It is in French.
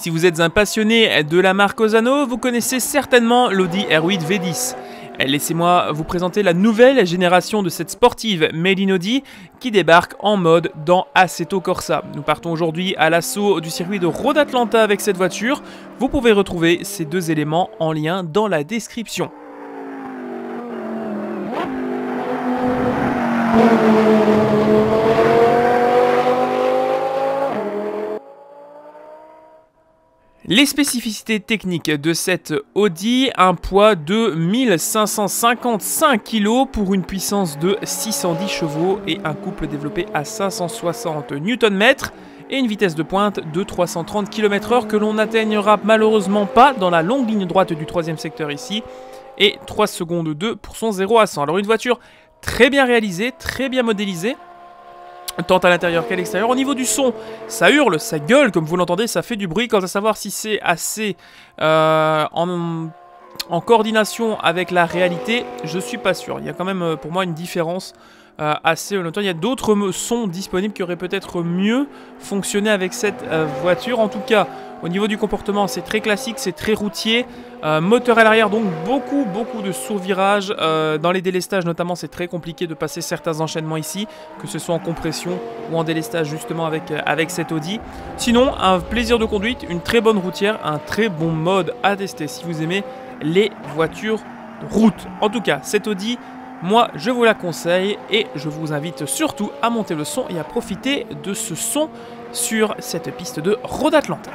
Si vous êtes un passionné de la marque Osano, vous connaissez certainement l'Audi R8 V10. Laissez-moi vous présenter la nouvelle génération de cette sportive Made in Audi qui débarque en mode dans Assetto Corsa. Nous partons aujourd'hui à l'assaut du circuit de Road Atlanta avec cette voiture. Vous pouvez retrouver ces deux éléments en lien dans la description. Les spécificités techniques de cette Audi, un poids de 1555 kg pour une puissance de 610 chevaux et un couple développé à 560 Nm et une vitesse de pointe de 330 km/h que l'on n'atteignera malheureusement pas dans la longue ligne droite du troisième secteur ici et 3 secondes 2 pour son 0 à 100. Alors une voiture très bien réalisée, très bien modélisée, tant à l'intérieur qu'à l'extérieur. Au niveau du son, ça hurle, ça gueule, comme vous l'entendez, ça fait du bruit. Quant à savoir si c'est assez euh, en, coordination avec la réalité, je suis pas sûr. Il y a quand même euh, pour moi une différence euh, assez longtemps. Il y a d'autres sons disponibles qui auraient peut-être mieux fonctionné avec cette voiture. En tout cas, au niveau du comportement, c'est très classique, c'est très routier. Euh, moteur à l'arrière, donc beaucoup, beaucoup de sous-virages. dans les délestages, notamment, c'est très compliqué de passer certains enchaînements ici, que ce soit en compression ou en délestage, justement, avec, avec cette Audi. Sinon, un plaisir de conduite, une très bonne routière, un très bon mode à tester si vous aimez les voitures de route. En tout cas, cette Audi moi, je vous la conseille et je vous invite surtout à monter le son et à profiter de ce son sur cette piste de Road Atlanta.